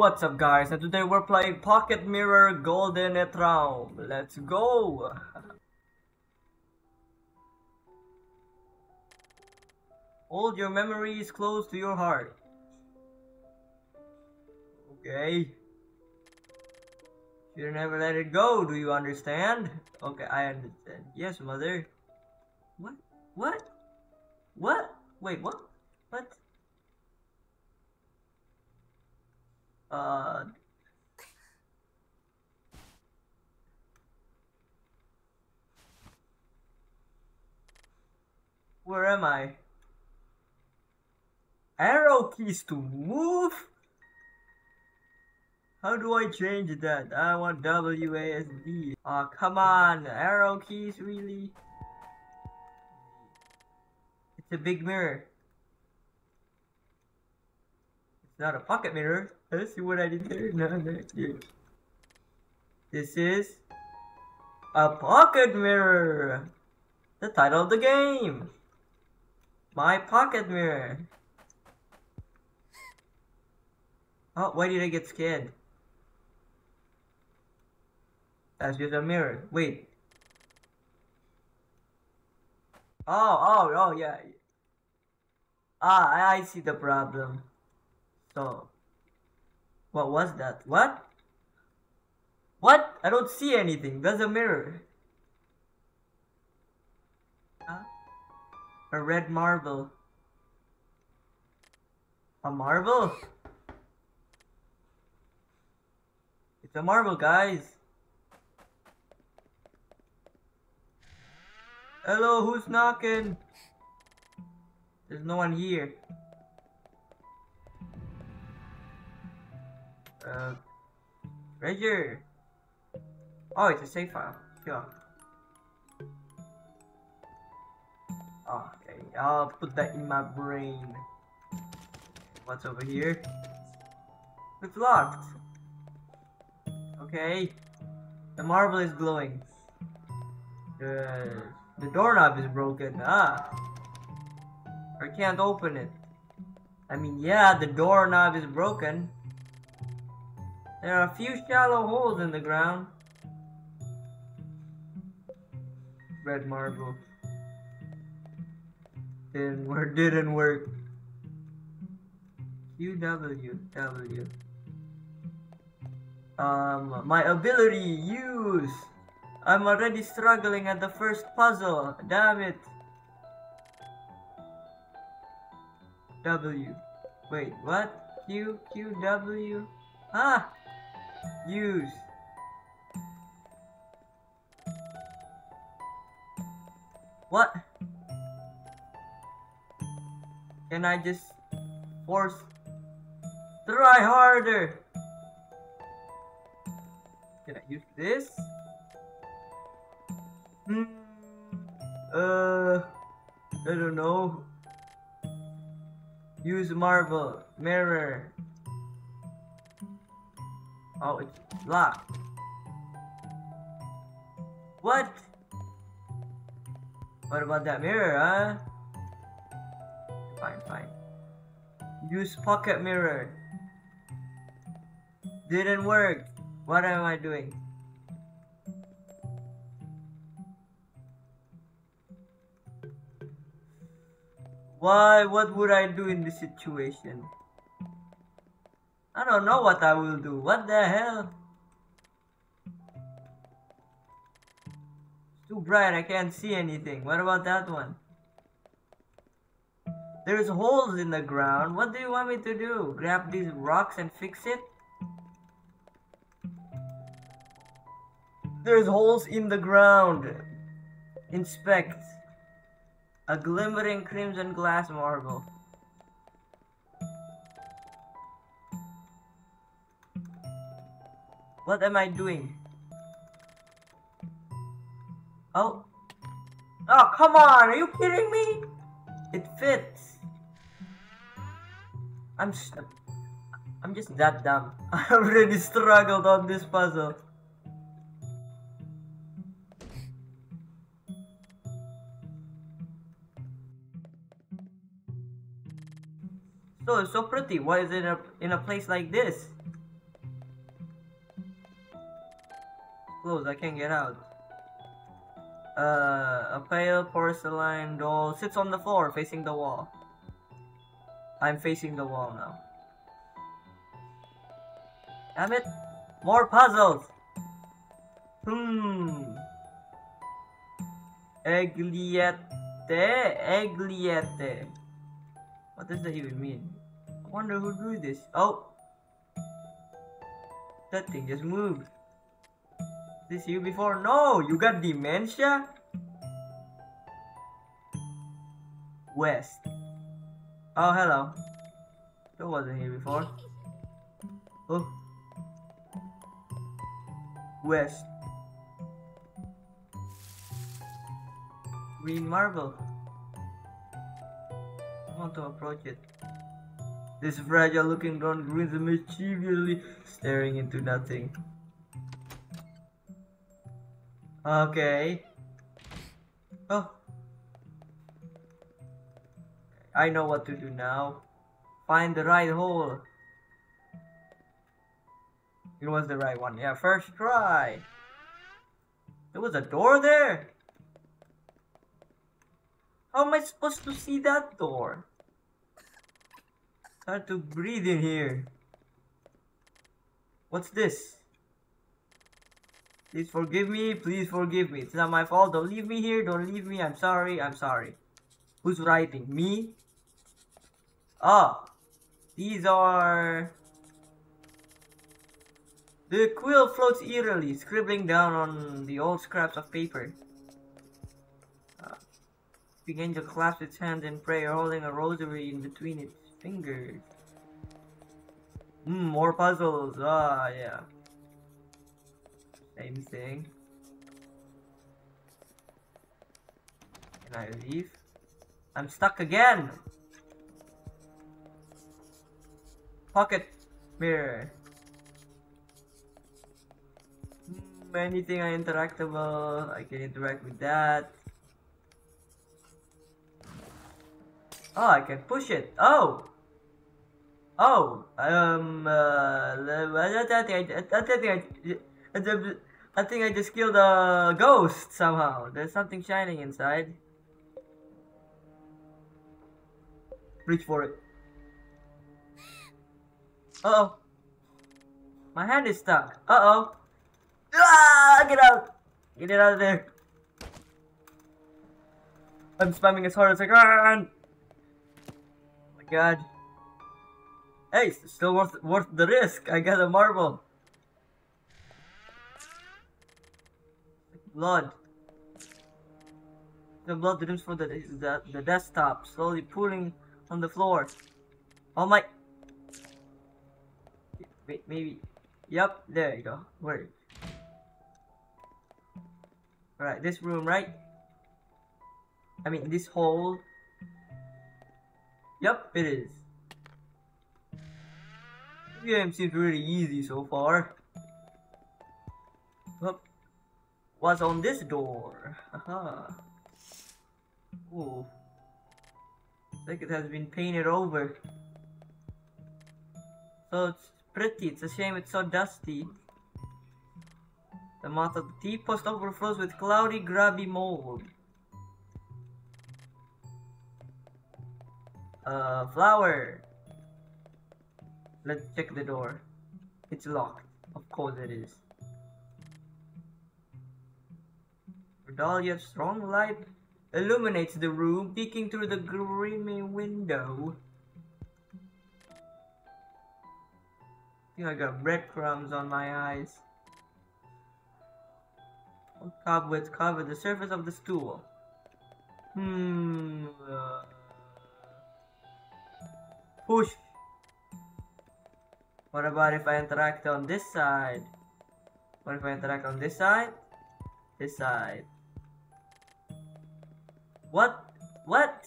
What's up guys and today we're playing Pocket Mirror Golden Traum. Let's go! Hold your memories close to your heart. Okay. Should never let it go, do you understand? Okay, I understand. Yes, mother. What? What? What? Wait, what? What? Uh. Where am I? Arrow keys to move? How do I change that? I want WASD. Aw, oh, come on. Arrow keys, really? It's a big mirror. It's not a pocket mirror. Let's see what I did there. No, no, yeah. This is a pocket mirror. The title of the game. My pocket mirror. Oh, why did I get scared? That's just a mirror. Wait. Oh, oh, oh, yeah. Ah, I see the problem. What was that? What? What? I don't see anything. That's a mirror. Huh? A red marble. A marble? It's a marble, guys. Hello, who's knocking? There's no one here. Uh. Oh, it's a save file. Sure. Okay, I'll put that in my brain. What's over here? It's locked. Okay. The marble is glowing. The, the doorknob is broken. Ah. I can't open it. I mean, yeah, the doorknob is broken. There are a few shallow holes in the ground. Red marble. Didn't work. Didn't work. QW W. Um, my ability use. I'm already struggling at the first puzzle. Damn it. W. Wait, what? Q Q W. Ah. Use. What? Can I just force? Try harder. Can I use this? Hmm. Uh. I don't know. Use marble. Mirror. Oh, it's locked. What? What about that mirror, huh? Fine, fine. Use pocket mirror. Didn't work. What am I doing? Why? What would I do in this situation? I don't know what I will do. What the hell? It's too bright. I can't see anything. What about that one? There's holes in the ground. What do you want me to do? Grab these rocks and fix it? There's holes in the ground. Inspect. A glimmering crimson glass marble. What am I doing? Oh. Oh, come on. Are you kidding me? It fits. I'm just, I'm just that dumb. I already struggled on this puzzle. So it's so pretty. Why is it in a, in a place like this? I can't get out. Uh, a pale porcelain doll sits on the floor facing the wall. I'm facing the wall now. Damn it! More puzzles! Hmm. Egliette. Egliette. What does that even mean? I wonder who drew this. Oh! That thing just moved. This you before? No! You got dementia? West. Oh, hello. That wasn't here before. Oh. West. Green marble. I want to approach it. This fragile looking drone grins mischievously, staring into nothing. Okay. Oh. I know what to do now. Find the right hole. It was the right one. Yeah, first try. There was a door there? How am I supposed to see that door? Hard to breathe in here. What's this? Please forgive me. Please forgive me. It's not my fault. Don't leave me here. Don't leave me. I'm sorry. I'm sorry. Who's writing? Me? Ah. These are... The quill floats eerily, scribbling down on the old scraps of paper. Uh, the angel its hands in prayer, holding a rosary in between its fingers. Hmm, more puzzles. Ah, yeah. Same thing. Can I leave? I'm stuck again! Pocket mirror. Hmm, anything I interactable, I can interact with that. Oh, I can push it. Oh! Oh! Um, uh, I think I, I, think I, I think I just killed a ghost somehow. There's something shining inside. Reach for it. Uh oh. My hand is stuck. Uh oh. Ah! Get out! Get it out of there. I'm spamming as hard as I can. Oh my god. Hey, still worth worth the risk. I got a marble. Blood. The blood drips from the, the the desktop, slowly pooling on the floor. Oh my. Wait, maybe. Yep, there you go. Where? Alright, this room, right? I mean, this hole. Yep, it is. The game seems really easy so far. What's on this door? Haha. Ooh. Like it has been painted over. So it's pretty. It's a shame it's so dusty. The mouth of the tea post overflows with cloudy, grubby mold. Uh, flower. Let's check the door. It's locked. Of course it is. Redalia's strong light illuminates the room, peeking through the grimy window. I think I got breadcrumbs on my eyes. Cobwebs cover the surface of the stool. Hmm. Uh, push. What about if I interact on this side? What if I interact on this side? This side. What? What?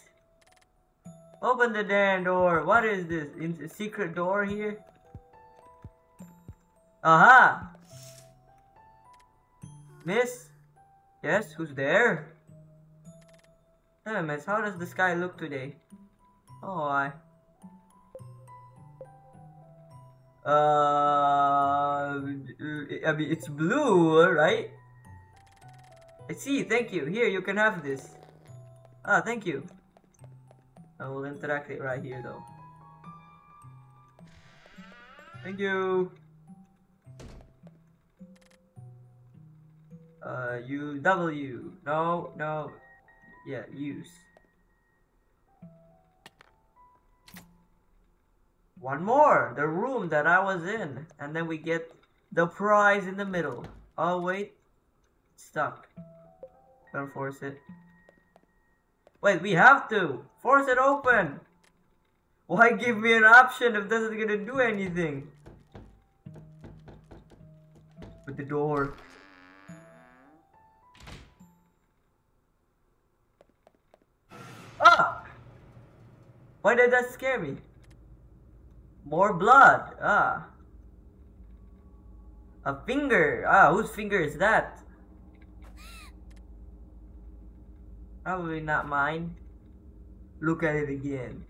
Open the damn door. What is this? In a secret door here? Aha! Miss? Yes, who's there? Hey, miss, how does the sky look today? Oh, I... Uh, I mean, it's blue, right? I see, thank you. Here, you can have this. Ah, thank you. I will interact it right here, though. Thank you. Uh, U W. No, no. Yeah, use. One more! The room that I was in. And then we get the prize in the middle. Oh, wait. Stuck. Don't force it. Wait, we have to! Force it open! Why give me an option if this is gonna do anything? With the door. Ah! Why did that scare me? More blood. Ah. A finger. Ah, whose finger is that? Probably not mine. Look at it again.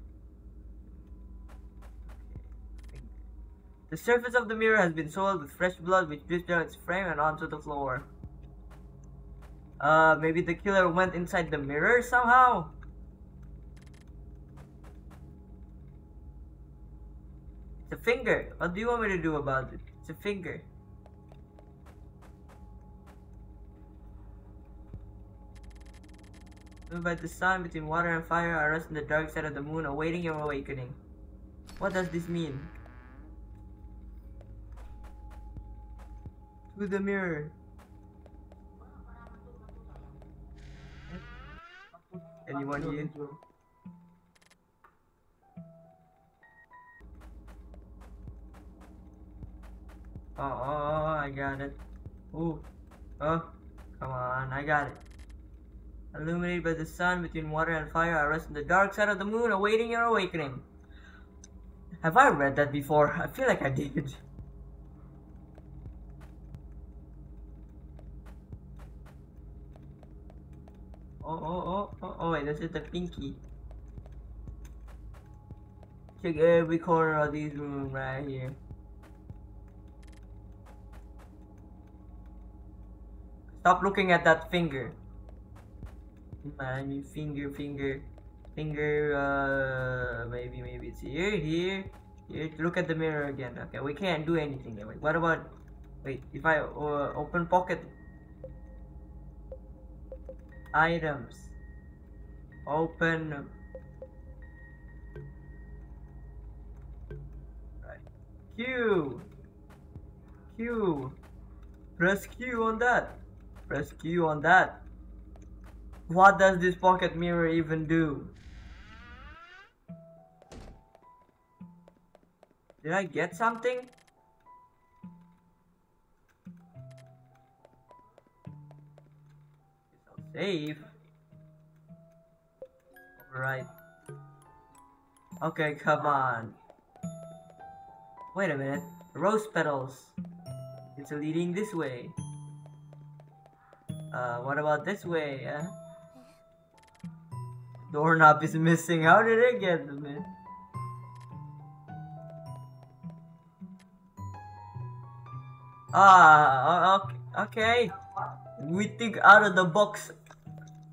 The surface of the mirror has been soiled with fresh blood which drips down its frame and onto the floor. Uh, maybe the killer went inside the mirror somehow? It's a finger. What do you want me to do about it? It's a finger. Moved by the sun between water and fire, I rest in the dark side of the moon, awaiting your awakening. What does this mean? To the mirror. Anyone here? Oh, oh, oh, I got it. Ooh. Oh, come on, I got it. Illuminated by the sun between water and fire, I rest in the dark side of the moon, awaiting your awakening. Have I read that before? I feel like I did. Oh, oh, oh, oh, oh, wait, this is the pinky. Check every corner of these room right here. Stop looking at that finger. Man, finger, finger, finger, uh, maybe, maybe it's here, here, here. Look at the mirror again. Okay, we can't do anything. Wait, what about, wait, if I uh, open pocket items, open, right, Q, Q, press Q on that. Press Q on that. What does this pocket mirror even do? Did I get something? Save. Alright. Okay, come on. Wait a minute. Rose petals. It's leading this way. Uh, what about this way? Doorknob is missing. How did it get them in? Ah, okay. We think out of the box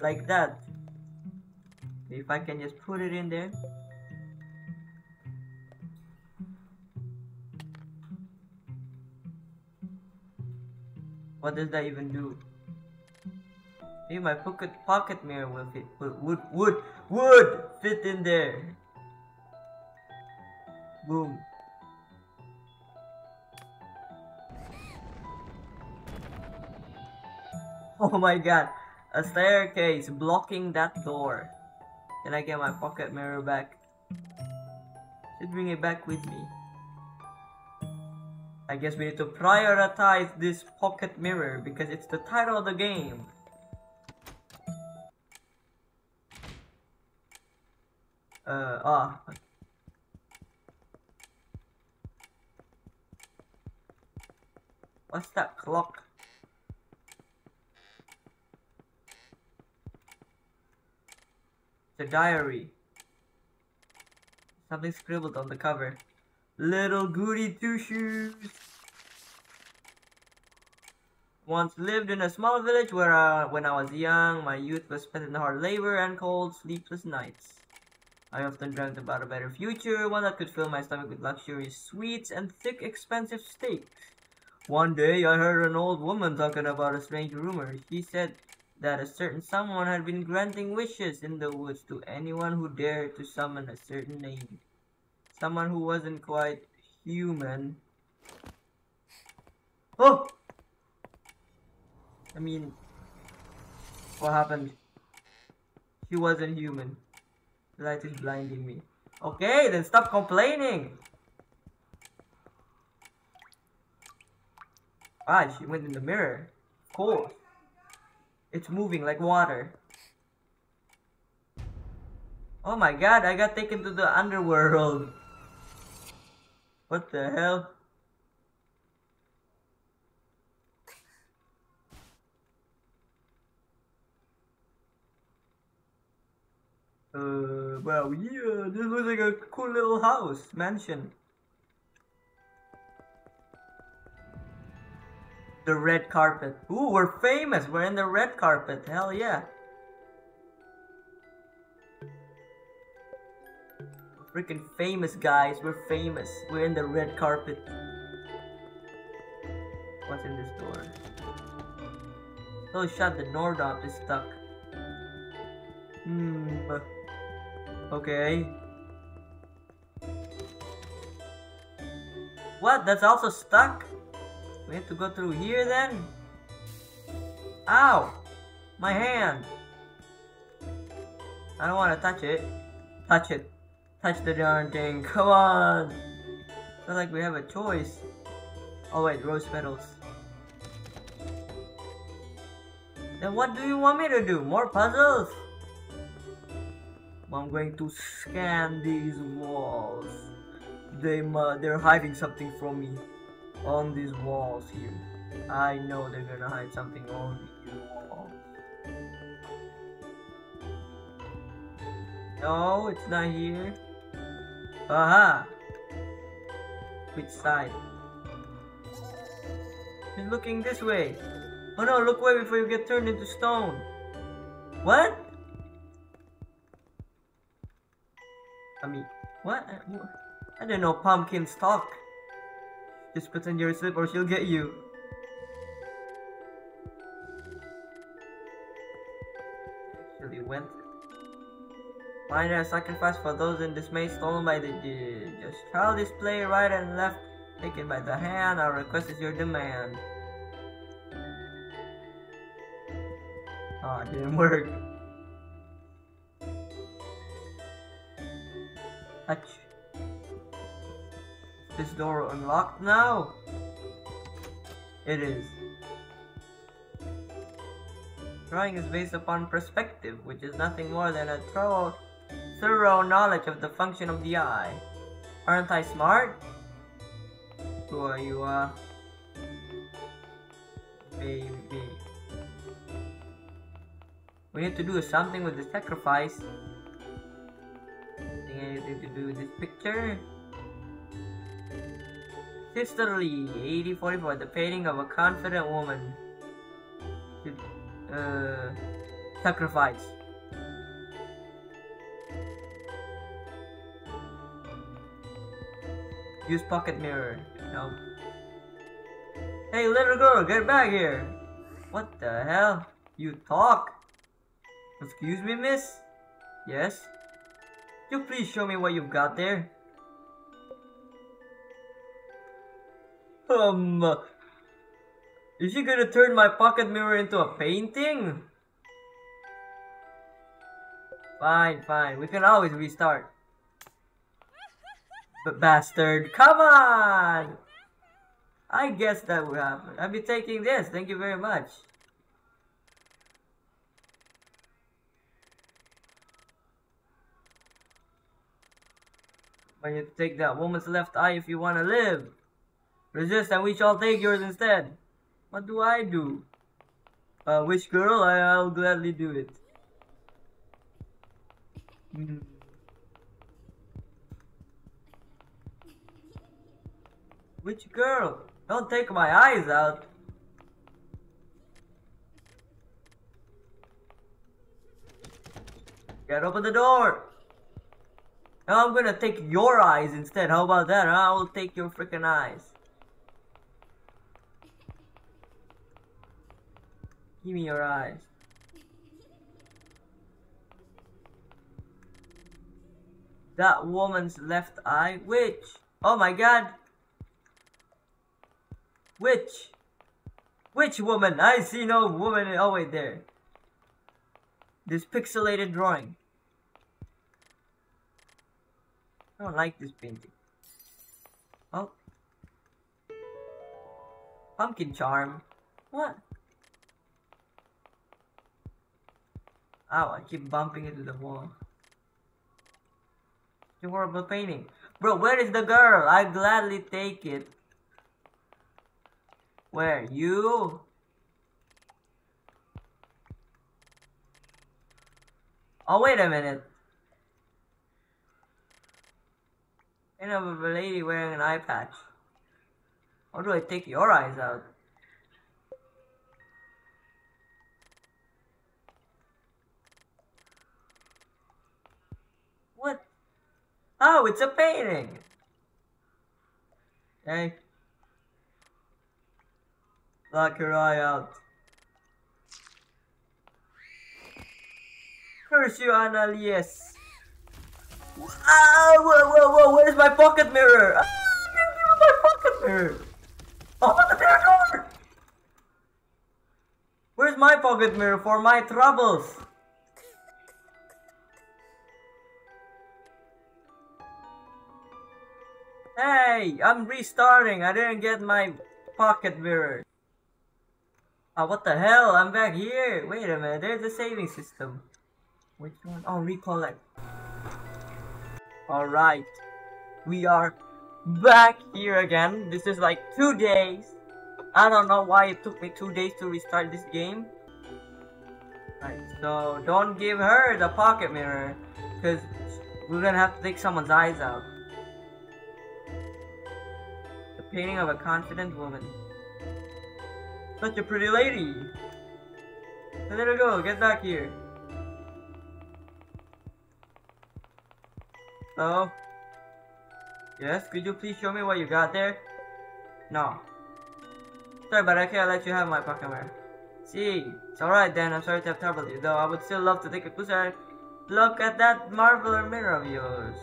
like that. If I can just put it in there. What does that even do? Maybe my pocket pocket mirror will fit would would would would fit in there. Boom. Oh my god. A staircase blocking that door. Can I get my pocket mirror back? Should bring it back with me. I guess we need to prioritize this pocket mirror because it's the title of the game. Ah. What's that clock? The diary. Something scribbled on the cover. Little goody two shoes. once lived in a small village where, uh, when I was young, my youth was spent in hard labor and cold, sleepless nights. I often dreamt about a better future, one that could fill my stomach with luxurious sweets and thick, expensive steaks. One day, I heard an old woman talking about a strange rumor. She said that a certain someone had been granting wishes in the woods to anyone who dared to summon a certain name. Someone who wasn't quite human. Oh! I mean, what happened? She wasn't human. Light is blinding me. Okay, then stop complaining! Ah, she went in the mirror. Cool. It's moving like water. Oh my god, I got taken to the underworld. What the hell? Uh, well, yeah, this looks like a cool little house, mansion. The red carpet. Ooh, we're famous. We're in the red carpet. Hell yeah. Freaking famous, guys. We're famous. We're in the red carpet. What's in this door? Oh, shut the door knob is stuck. Hmm. Okay. What? That's also stuck? We have to go through here then? Ow! My hand! I don't want to touch it. Touch it. Touch the darn thing. Come on! Feel like we have a choice. Oh wait, rose petals. Then what do you want me to do? More puzzles? I'm going to scan these walls. They uh, they're hiding something from me on these walls here. I know they're gonna hide something on these walls. No, it's not here. Aha! Which side? He's looking this way. Oh no, look away before you get turned into stone. What? I mean, what? I didn't know pumpkins talk. Just pretend you're asleep or she'll get you. Actually went. A sacrifice for those in dismay stolen by the just child display right and left taken by the hand. Our request is your demand. Oh, it didn't work. Touch. This door unlocked now? It is. Drawing is based upon perspective, which is nothing more than a thorough, thorough knowledge of the function of the eye. Aren't I smart? Who are you, uh? Baby. We need to do something with the sacrifice picture. Sisterly, 8044, the painting of a confident woman. Uh, sacrifice. Use pocket mirror. No. Hey, little girl, get back here! What the hell? You talk? Excuse me, miss? Yes? You please show me what you've got there? Um, is she gonna turn my pocket mirror into a painting? Fine, fine, we can always restart. But bastard, come on! I guess that would happen. I'll be taking this, thank you very much. When you take that woman's left eye if you want to live. Resist and we shall take yours instead. What do I do? Uh, which girl? I'll gladly do it. Hmm. Which girl? Don't take my eyes out. Get open the door. Now I'm gonna take your eyes instead. How about that? I will take your freaking eyes. Give me your eyes. That woman's left eye? Which? Oh my god! Which? Which woman? I see no woman. Oh wait, there. This pixelated drawing. I don't like this painting. Oh. Pumpkin charm. What? Ow, I keep bumping into the wall. It's a horrible painting. Bro, where is the girl? I gladly take it. Where? You? Oh, wait a minute. I have a lady wearing an eye patch. How do I take your eyes out? What? Oh, it's a painting! Okay. Lock your eye out. Curse you, Annalies! Ah, whoa, whoa, whoa, where's my pocket mirror? Ah, give my pocket mirror! Open the door! Where's my pocket mirror for my troubles? Hey, I'm restarting. I didn't get my pocket mirror. Oh, what the hell? I'm back here. Wait a minute. There's a saving system. Which one? Oh, recollect. Alright. We are back here again. This is like two days. I don't know why it took me two days to restart this game. Right, so don't give her the pocket mirror. Because we're gonna have to take someone's eyes out. The painting of a confident woman. Such a pretty lady. Let her go, get back here. So, yes, could you please show me what you got there? No. Sorry, but I can't let you have my pocket mirror. See, it's alright then, I'm sorry to have troubled you, though I would still love to take a closer look at that marveler mirror of yours.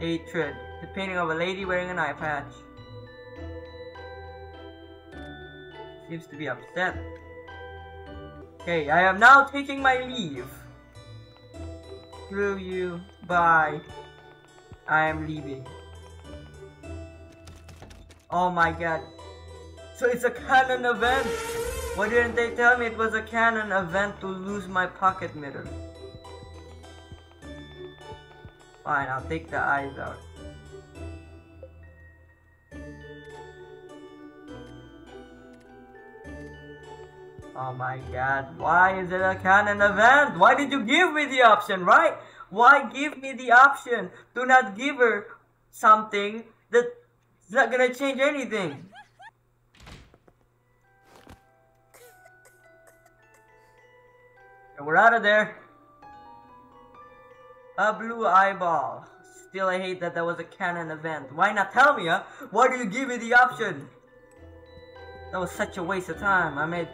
Hatred. The painting of a lady wearing an eye patch. Seems to be upset. Okay, I am now taking my leave. Screw you. Bye. I am leaving. Oh my god. So it's a canon event! Why didn't they tell me it was a canon event to lose my pocket mirror? Fine, I'll take the eyes out. Oh my god, why is it a canon event? Why did you give me the option, right? Why give me the option? Do not give her something that's not gonna change anything. And we're out of there. A blue eyeball. Still, I hate that that was a canon event. Why not tell me, huh? Why do you give me the option? That was such a waste of time. I made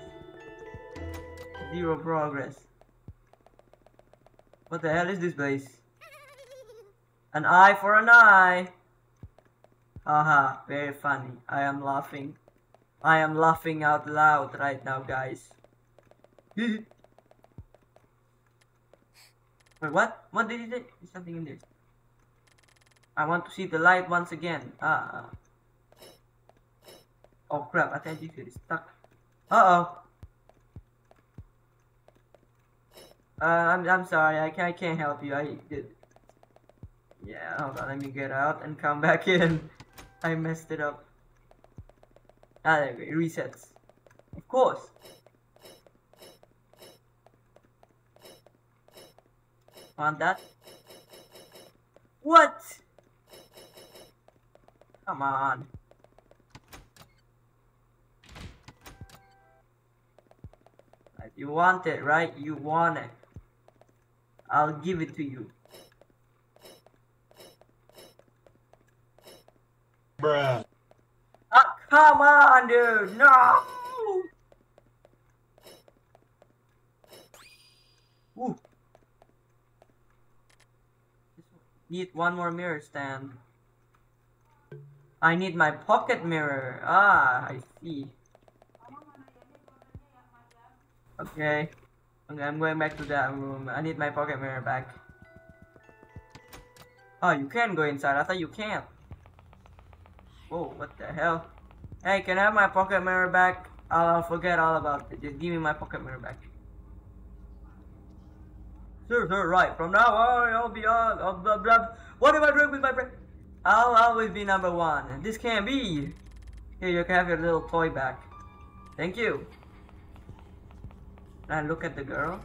Zero progress. What the hell is this place? An eye for an eye. Haha, very funny. I am laughing. I am laughing out loud right now, guys. Wait, what? What did he say? There's something in there. I want to see the light once again. Ah. Oh crap, I think you is stuck. Uh-oh. Uh, I'm, I'm sorry, I can't, I can't help you. I did. Yeah, hold on, let me get out and come back in. I messed it up. Ah, there we go, resets. Of course. Want that? What? Come on. You want it, right? You want it. I'll give it to you. Bruh. Ah, come on, dude! No! Ooh. Need one more mirror stand. I need my pocket mirror. Ah, I see. Okay. Okay, I'm going back to that room. I need my pocket mirror back. Oh, you can go inside. I thought you can't. Whoa, what the hell? Hey, can I have my pocket mirror back? I'll forget all about it. Just give me my pocket mirror back. Sure, sure, right. From now on, I'll be on. Uh, blah, blah. What am I doing with my friend? I'll always be number one. This can't be. Here, you can have your little toy back. Thank you. Now look at the girl.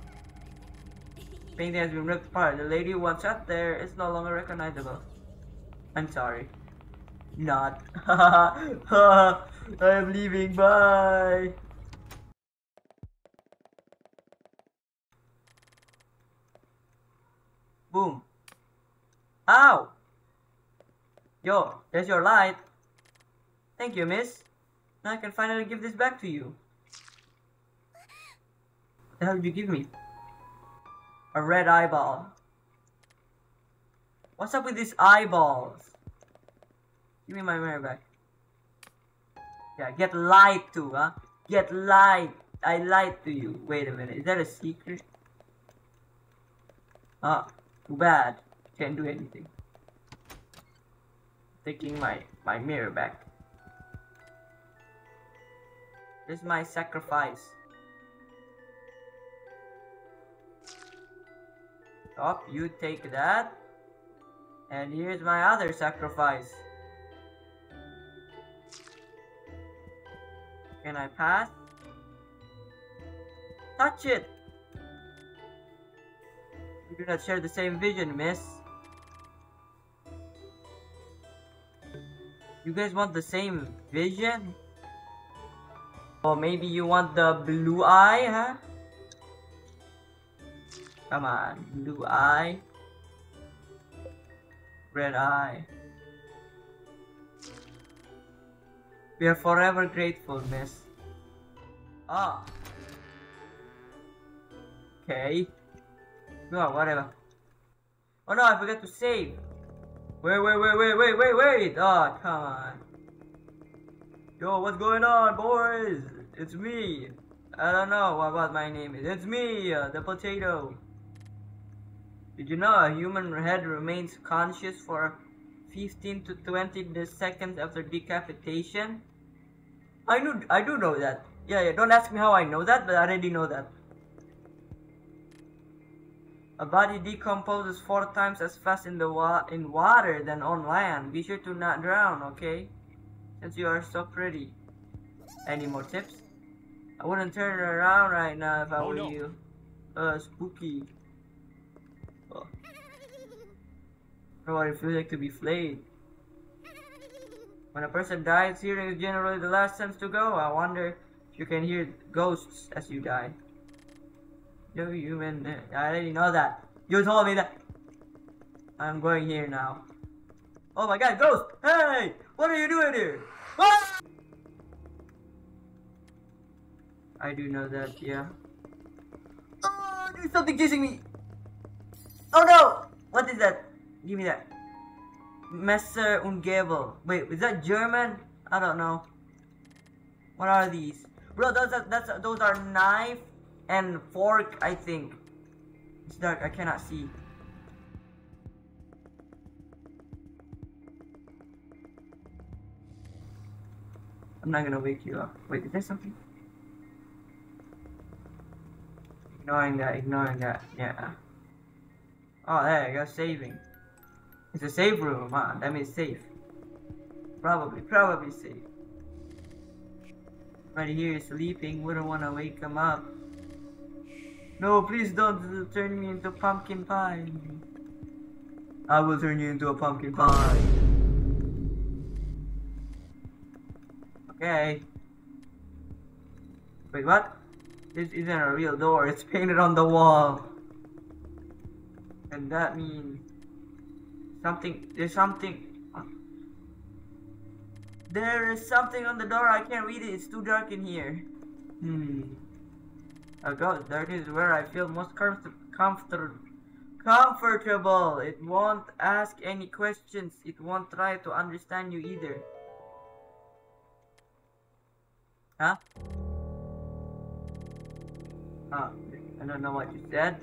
Painting has been ripped apart. The lady once sat there is no longer recognizable. I'm sorry. Not. I am leaving. Bye. Boom. Ow! Yo, there's your light. Thank you, miss. Now I can finally give this back to you. The hell did you give me? A red eyeball. What's up with these eyeballs? Give me my mirror back. Yeah, get light to, huh? Get light. I lied to you. Wait a minute. Is that a secret? Ah, too bad. Can't do anything. Taking my, my mirror back. This is my sacrifice. Stop, you take that. And here's my other sacrifice. Can I pass? Touch it! We do not share the same vision, miss. You guys want the same vision? Or maybe you want the blue eye, huh? Come on, blue eye. Red eye. We are forever grateful, miss. Ah. Okay. No, whatever. Oh no, I forgot to save. Wait, wait, wait, wait, wait, wait, wait. Oh, come on. Yo, what's going on, boys? It's me. I don't know what, what my name is. It's me, uh, the potato. Did you know a human head remains conscious for 15 to 20 seconds after decapitation? I knew, I do know that. Yeah, yeah, don't ask me how I know that, but I already know that. A body decomposes four times as fast in the wa in water than on land. Be sure to not drown, okay? Since you are so pretty. Any more tips? I wouldn't turn around right now if I Oh, were no. you. Uh, spooky. Know what it feels like to be flayed. When a person dies, hearing is generally the last sense to go. I wonder if you can hear ghosts as you die. No human. I already know that. You told me that. I'm going here now. Oh my god, ghost! Hey! What are you doing here? Ah! I do know that, yeah. Oh, there's something chasing me! Oh no! What is that? Give me that. Messer und. Wait, is that German? I don't know. What are these? Bro, those are that's those are knife and fork, I think. It's dark, I cannot see. I'm not gonna wake you up. Wait, is there something? Ignoring that, ignoring that, yeah. Oh, there you go, saving. It's a safe room, huh? That means safe. Probably, probably safe. Right here is sleeping, wouldn't want to wake him up. No, please don't turn me into pumpkin pie. I will turn you into a pumpkin pie. Okay. Wait, what? This isn't a real door, it's painted on the wall. And that means something, there's something. There is something on the door, I can't read it, it's too dark in here. Hmm. Oh god, that is where I feel most comfortable. Comfortable. It won't ask any questions. It won't try to understand you either. Huh? Ah, I don't know what you said.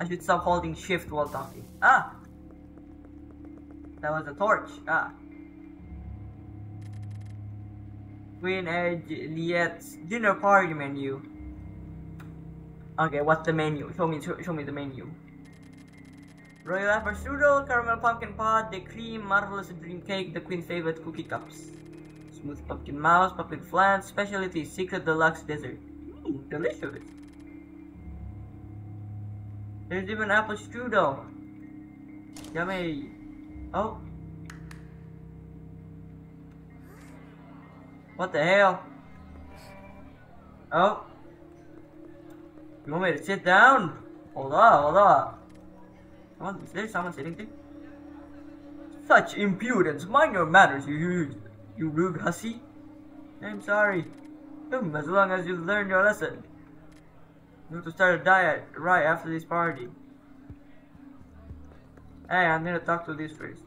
I should stop holding shift while talking. Ah! That was a torch. Ah. Queen Egliette's dinner party menu. Okay, what's the menu? Show me, show, show me the menu. Royal apple strudel, caramel pumpkin pod, the cream, marvelous dream cake, the queen's favorite cookie cups. Smooth pumpkin mouse, pumpkin flan, specialty, secret deluxe dessert. Mm, delicious. There's even apple strudel. Yummy. Oh. What the hell? Oh. You want me to sit down? Hold on, hold on. Is there someone sitting there? Such impudence! Mind your manners, you, you, you rude hussy. I'm sorry. As long as you learn your lesson. You to start a diet right after this party. Hey, I'm gonna talk to this first.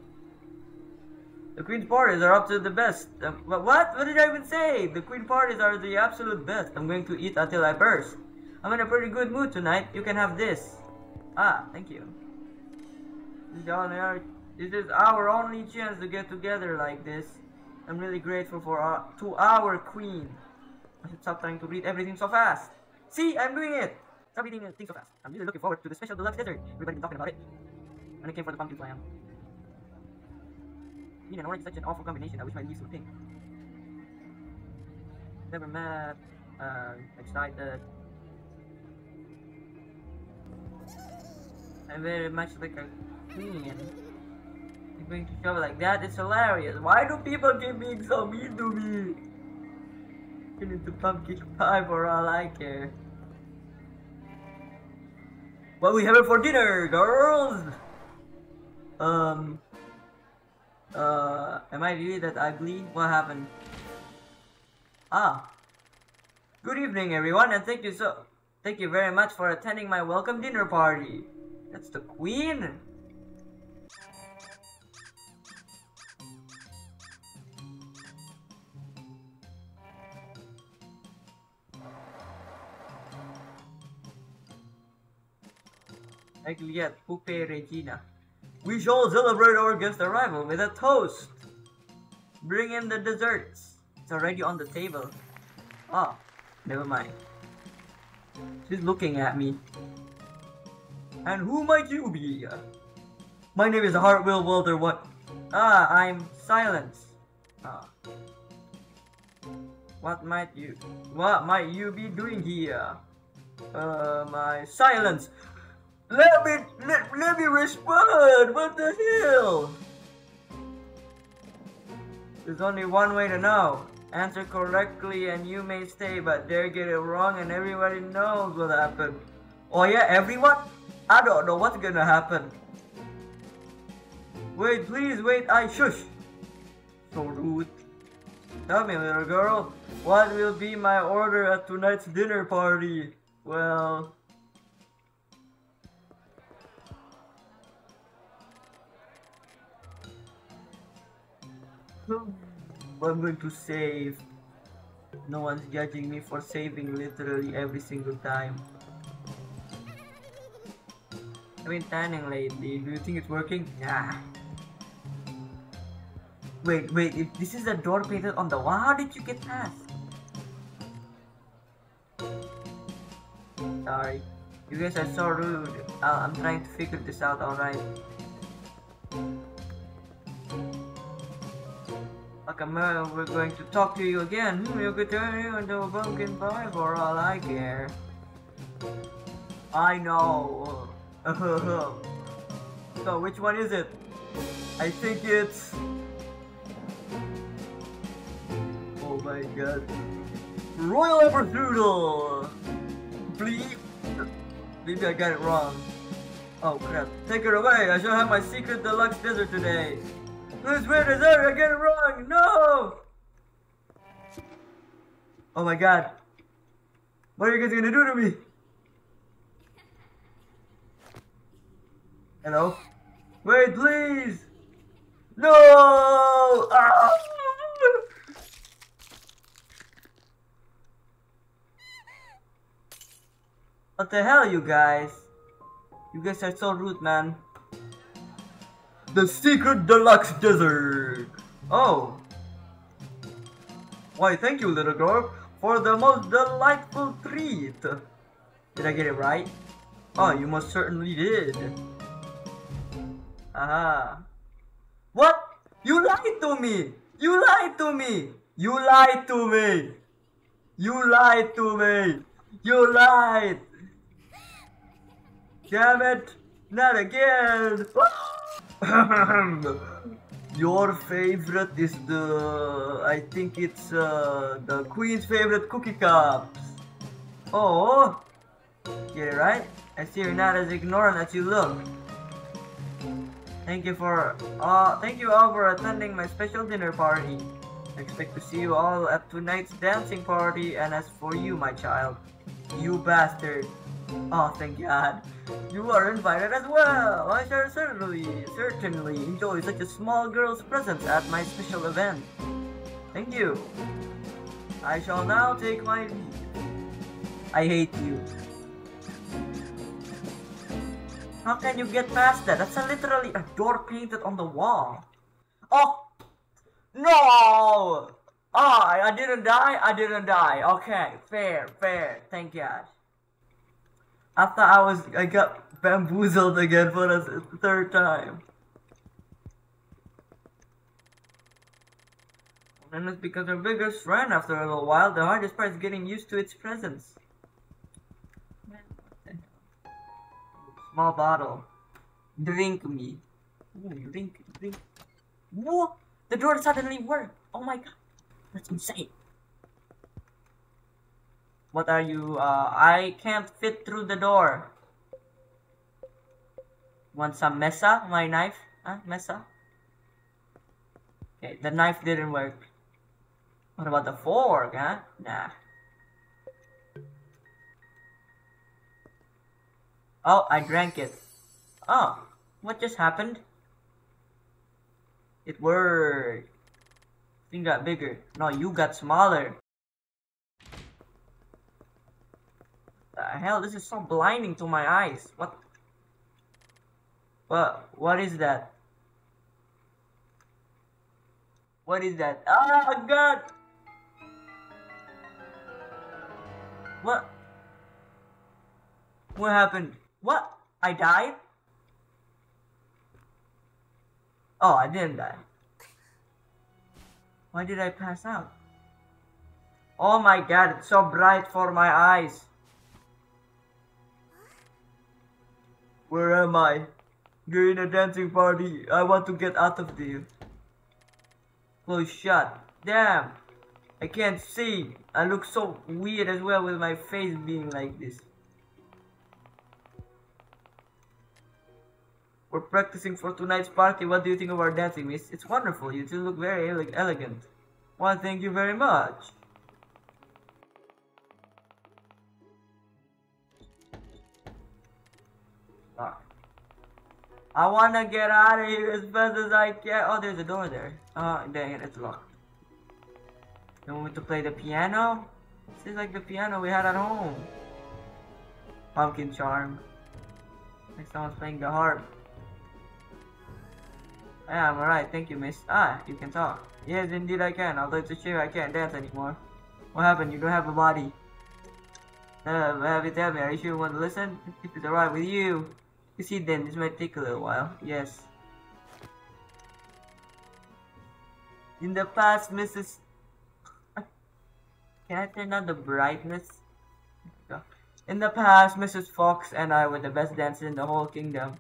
The Queen's parties are up to the best. Um, what? What did I even say? The Queen parties are the absolute best. I'm going to eat until I burst. I'm in a pretty good mood tonight. You can have this. Ah, thank you. This is our only chance to get together like this. I'm really grateful for our, to our Queen. I should stop trying to read everything so fast. See, I'm doing it! Stop reading things so fast. I'm really looking forward to the special deluxe dessert. Everybody's talking about it. And I came for the pumpkin flam. Green and orange is such an awful combination. I wish my leaves were pink. Never met. Uh, excited. I'm very much like a queen. You're going to show like that? It's hilarious. Why do people keep being so mean to me? Into pumpkin pie for all I care. What we having for dinner, girls? Um. Uh, am I really that ugly? What happened? Ah. Good evening, everyone, and thank you so, thank you very much for attending my welcome dinner party. That's the queen. Egliette Pupe Regina. We shall celebrate our guest arrival with a toast. Bring in the desserts. It's already on the table. Ah, oh, never mind. She's looking at me. And who might you be? My name is Hartwell Walter What? Ah, I'm Silence. Ah. What might you... What might you be doing here? Uh, my silence. Let me let, let me respond. What the hell? There's only one way to know. Answer correctly and you may stay, but dare get it wrong and everybody knows what happened. Oh yeah, everyone? I don't know what's gonna happen. Wait, please, wait, I shush. So rude. Tell me, little girl, what will be my order at tonight's dinner party? Well, I'm going to save. No one's judging me for saving literally every single time. I've been tanning lately. Do you think it's working? Yeah. Wait, wait, if this is a door painted on the wall, how did you get past? Sorry. You guys are so rude. Uh, I'm trying to figure this out, alright. Akamel, we're going to talk to you again. Hmm, you could turn you into a pumpkin pie for all I care. I know. so, which one is it? I think it's... Oh my god. Royal Aberdoodle! Please? Maybe I got it wrong. Oh crap. Take her away. I shall have my secret deluxe desert today. Who's win is? I get it wrong. No! Oh my god. What are you guys gonna do to me? Hello? Wait, please! No! Ah! What the hell, you guys? You guys are so rude, man. The Secret Deluxe Desert! Oh! Why, thank you, little girl, for the most delightful treat! Did I get it right? Oh, you most certainly did. Aha. What? You lied to me! You lied to me! You lied to me! You lied to me! You lied! Damn it! Not again! Your favorite is the... I think it's uh, the queen's favorite cookie cups. Oh! Get it right? I see you're not as ignorant as you look. Thank you for uh, thank you all for attending my special dinner party. I expect to see you all at tonight's dancing party and as for you, my child, you bastard. Oh, thank God. You are invited as well. I shall certainly, certainly enjoy such a small girl's presence at my special event. Thank you. I shall now take my leave. I hate you. How can you get past that? That's a literally a door painted on the wall. Oh! No! Oh, I, I didn't die? I didn't die. Okay, fair, fair. Thank God. I thought I was, I got bamboozled again for the third time. And it's because our biggest friend after a little while, the hardest part is getting used to its presence. Small bottle. Drink me. Ooh, drink, drink. What? The door suddenly worked. Oh my god. That's insane. What are you? Uh, I can't fit through the door. Want some mesa? My knife? Huh? Mesa? Okay, the knife didn't work. What about the fork, huh? Nah. Oh, I drank it. Oh, what just happened? It worked. Thing got bigger. No, you got smaller. The hell, this is so blinding to my eyes. What? What? What is that? What is that? Oh God! What? What happened? What? I died? Oh, I didn't die. Why did I pass out? Oh my god, it's so bright for my eyes. Where am I? You're in a dancing party. I want to get out of there. Close shut. Damn. I can't see. I look so weird as well with my face being like this. We're practicing for tonight's party. What do you think of our dancing, miss? It's wonderful. You two look very ele elegant. Well, thank you very much. I wanna get out of here as fast as I can. Oh, there's a door there. Oh, dang it, it's locked. You want me to play the piano? This is like the piano we had at home. Pumpkin charm. Like someone's playing the harp. Yeah, I'm alright, thank you, miss. Ah, you can talk. Yes, indeed I can, although it's a shame I can't dance anymore. What happened? You don't have a body. Uh, have you tell me, are you sure you want to listen? If it's alright with you. You see then, this might take a little while. Yes. In the past, Mrs. Can I turn on the brightness? In the past, Mrs. Fox and I were the best dancers in the whole kingdom.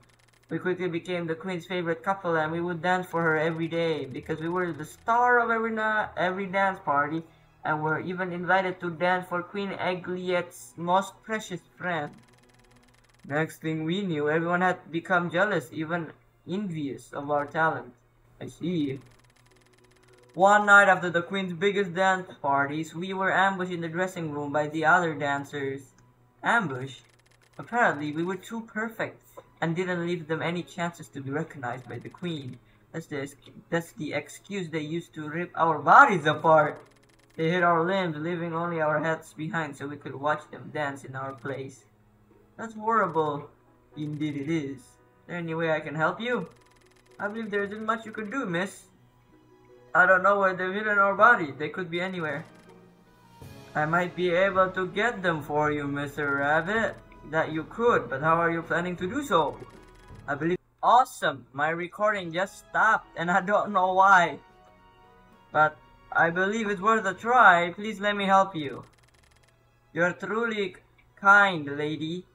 We quickly became the queen's favorite couple and we would dance for her every day because we were the star of every, every dance party and were even invited to dance for Queen Egliette's most precious friend. Next thing we knew, everyone had become jealous, even envious of our talent. I see. One night after the Queen's biggest dance parties, we were ambushed in the dressing room by the other dancers. Ambush? Apparently, we were too perfect and didn't leave them any chances to be recognized by the Queen. That's the, that's the excuse they used to rip our bodies apart. They hid our limbs, leaving only our heads behind so we could watch them dance in our place. That's horrible. Indeed it is. Is there any way I can help you? I believe there isn't much you can do, miss. I don't know where they've hidden our body. They could be anywhere. I might be able to get them for you, Mr. Rabbit. That you could, but how are you planning to do so? I believe... Awesome! My recording just stopped and I don't know why. But I believe it's worth a try. Please let me help you. You're truly kind, lady.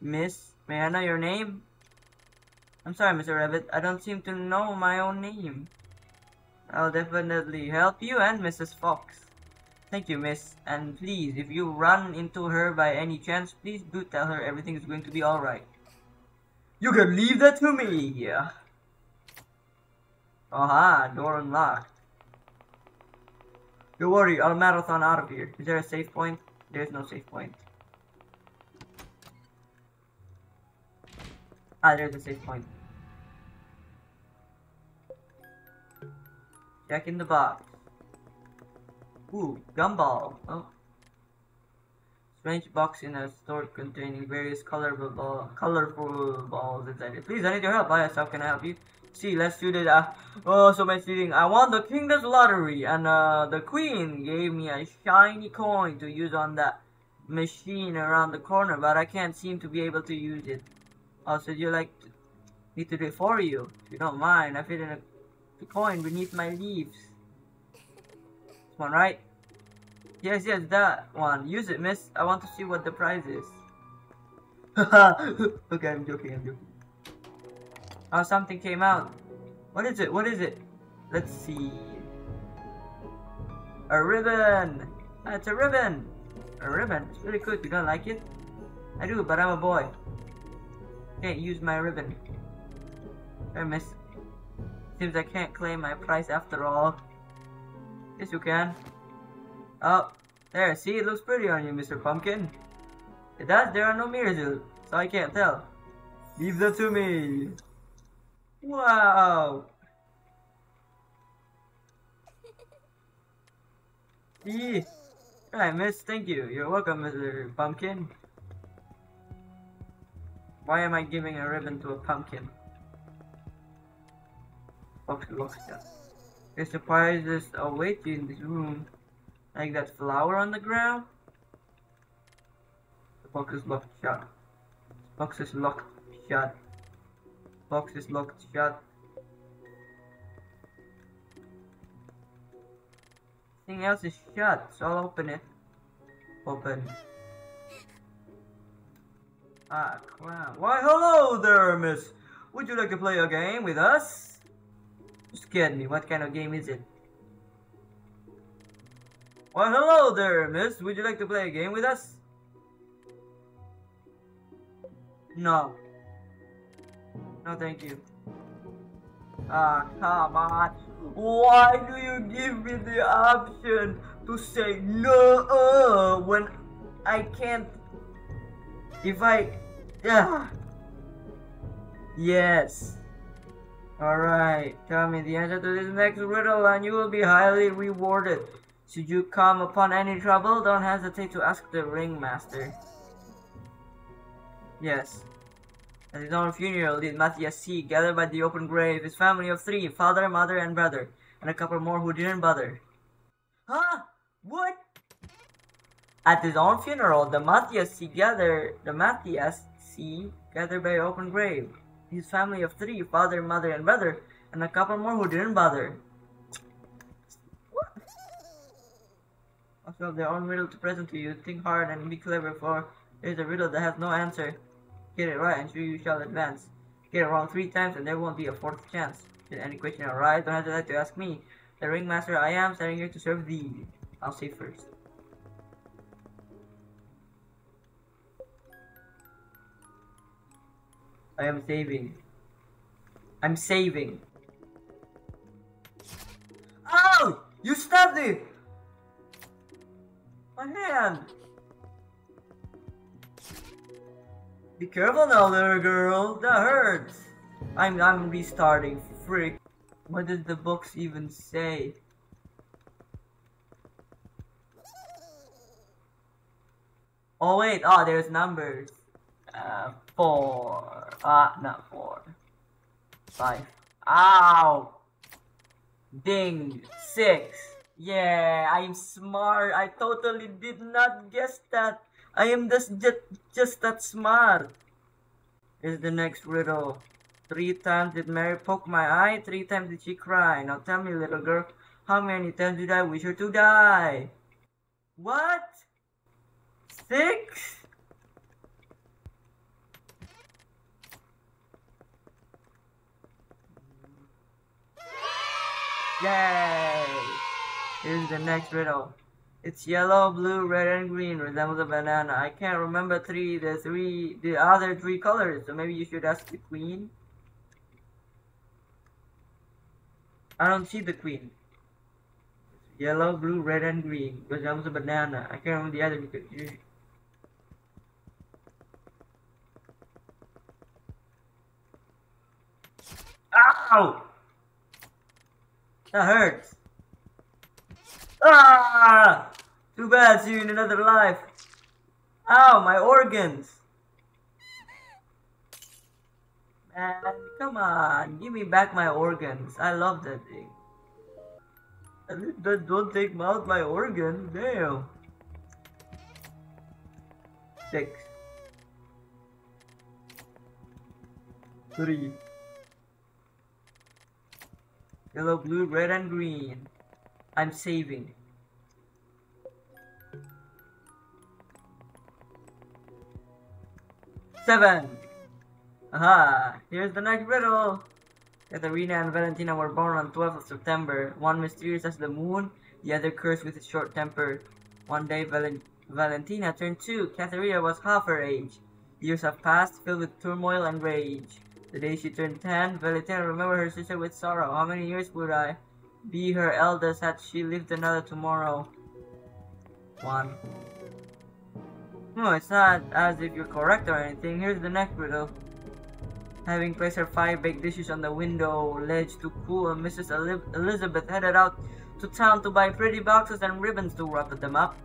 Miss, may I know your name? I'm sorry, Mr. Rabbit. I don't seem to know my own name. I'll definitely help you and Mrs. Fox. Thank you, miss. And please, if you run into her by any chance, please do tell her everything is going to be alright. You can leave that to me! Yeah. Aha, door unlocked. Don't worry, I'll marathon out of here. Is there a safe point? There's no safe point. Ah, there's a safe point. Check in the box. Ooh, gumball. Oh. Strange box in a store containing various colorful, ball, colorful balls inside it. Please, I need your help. Yes, how can I help you? See, let's do it. Uh, oh, so much cheating. I won the Kingdom's Lottery, and uh, the Queen gave me a shiny coin to use on that machine around the corner, but I can't seem to be able to use it. Oh, so you like me to do it for you? If you don't mind, I fit in a coin beneath my leaves. This one, right? Yes, yes, that one. Use it, miss. I want to see what the prize is. okay, I'm joking, I'm joking. Oh, something came out. What is it? What is it? Let's see. A ribbon! It's a ribbon! A ribbon. It's really good. You don't like it? I do, but I'm a boy. Can't use my ribbon. Sorry, miss. Seems I can't claim my price after all. Yes, you can. Oh, there, see, it looks pretty on you, Mr. Pumpkin. It does, there are no mirrors, so I can't tell. Leave that to me. Wow. See? Alright, miss, thank you. You're welcome, Mr. Pumpkin. Why am I giving a ribbon to a pumpkin? Fox down. There's surprises await you in this room. Like that flower on the ground. The box is locked shut. The box is locked shut. The box is locked shut. Everything else is shut, so I'll open it. Open. Ah, wow. Why, hello there, miss. Would you like to play a game with us? You scared me. What kind of game is it? Well, hello there, miss. Would you like to play a game with us? No. No, thank you. Ah, come on. Why do you give me the option to say no when I can't... If I... Yeah. Yes. Alright, tell me the answer to this next riddle and you will be highly rewarded. Should you come upon any trouble, don't hesitate to ask the ringmaster. Yes. At his own funeral did Matthias see, gathered by the open grave, his family of three, father, mother, and brother, and a couple more who didn't bother. Huh? What? At his own funeral, the Matthias see gathered, the Matthias see gathered by open grave his family of three, father, mother, and brother, and a couple more who didn't bother. What? Also their own riddle to present to you. Think hard and be clever, for there's a riddle that has no answer. Get it right, and sure you shall advance. Get it wrong three times, and there won't be a fourth chance. Should any question arise, don't hesitate to ask me. The ringmaster I am, standing here to serve thee. I'll say first. I am saving. I'm saving. Oh! You stabbed me! My hand! Be careful now, little girl. That hurts. I'm I'm restarting. Freak. What did the books even say? Oh wait, oh there's numbers. Uh, four. Ah, uh, not four. Five. Ow! Ding. Six. Yeah, I'm smart. I totally did not guess that. I am just, just, just that smart. Is the next riddle. Three times did Mary poke my eye, three times did she cry. Now tell me, little girl, how many times did I wish her to die? What? Six? Yay! Here's the next riddle. It's yellow, blue, red, and green. Resembles a banana. I can't remember three, the three, the other three colors. So maybe you should ask the queen. I don't see the queen. It's Yellow, blue, red, and green. Resembles a banana. I can't remember the other because you. Ow! That hurts. Ah! Too bad, see you in another life. Ow, my organs. Man, come on, give me back my organs. I love that thing. Don't take out my organs. Damn. Six. Three. Yellow, blue, red, and green. I'm saving. Seven. Aha! Here's the next riddle. Katharina and Valentina were born on 12th of September. One mysterious as the moon, the other cursed with a short temper. One day Val Valentina turned two. Katharina was half her age. Years have passed, filled with turmoil and rage. The day she turned ten, Valentina remembered her sister with sorrow. How many years would I be her eldest had she lived another tomorrow? One. No, it's not as if you're correct or anything. Here's the next riddle. Having placed her five baked dishes on the window ledge to cool, Mrs. Elizabeth headed out to town to buy pretty boxes and ribbons to wrap them up.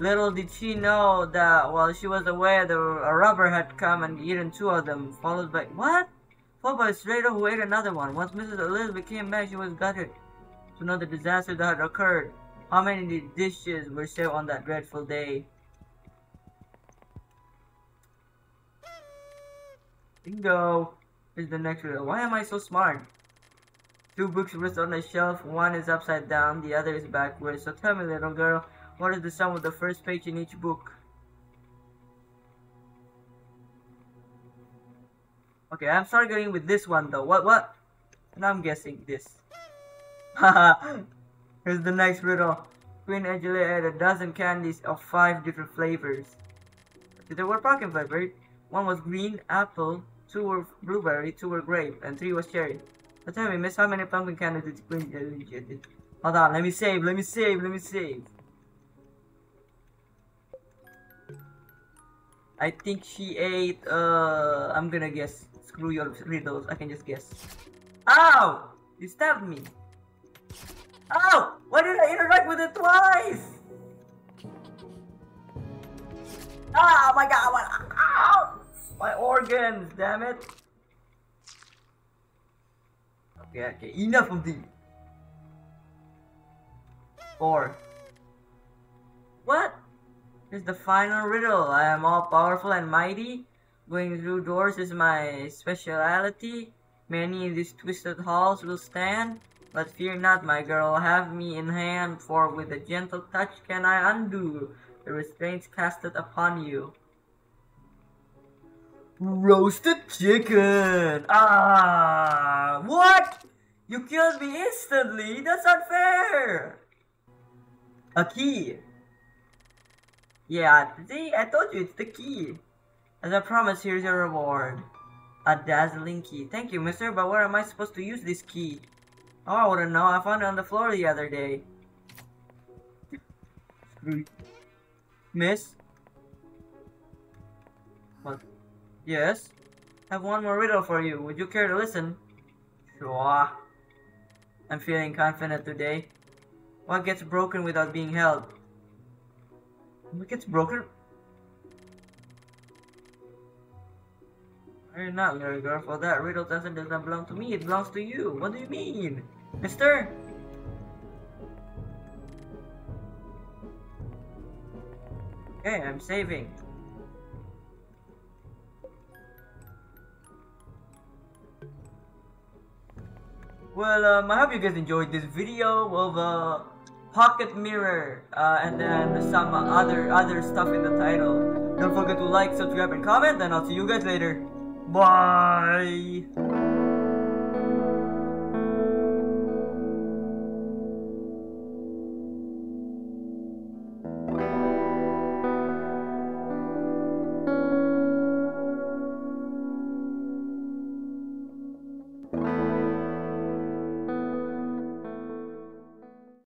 Little did she know that while she was away, the, a robber had come and eaten two of them, followed by... What? Papa straight who ate another one. Once Mrs. Elizabeth came back, she was gutted to know the disaster that had occurred. How many dishes were served on that dreadful day? Bingo! Here's the next riddle. Why am I so smart? Two books rest on the shelf. One is upside down, the other is backwards. So tell me, little girl, what is the sum of the first page in each book? Okay, I'm struggling with this one though. What, what? Now I'm guessing this. Haha. Here's the next riddle. Queen Angela had a dozen candies of five different flavors. They were pumpkin flavored. One was green, apple, two were blueberry, two were grape, and three was cherry. But tell me, miss, how many pumpkin candies did Queen Angela get? Hold on, let me save, let me save, let me save. I think she ate, uh, I'm gonna guess Screw your riddles, I can just guess. Ow! You stabbed me! Ow! Why did I interact with it twice? Oh my god, what? Ow! My organs, damn it! Okay, okay, enough of these. Four. What? Is the final riddle. I am all powerful and mighty. Going through doors is my speciality. Many in these twisted halls will stand. But fear not, my girl, have me in hand, for with a gentle touch can I undo the restraints casted upon you. Roasted chicken! Ah! What? You killed me instantly? That's unfair! A key. Yeah, see, I told you it's the key. As I promise, here's your reward. A dazzling key. Thank you, mister, but where am I supposed to use this key? Oh, I wouldn't know. I found it on the floor the other day. Miss? What? Yes? I have one more riddle for you. Would you care to listen? Sure. I'm feeling confident today. What gets broken without being held? What gets broken? You're not little girl for that. Riddle doesn't does not belong to me. It belongs to you. What do you mean? Mister? Okay, I'm saving. Well, um, I hope you guys enjoyed this video of uh, pocket mirror uh, and then some other other stuff in the title. Don't forget to like, subscribe, and comment, and I'll see you guys later. Bye!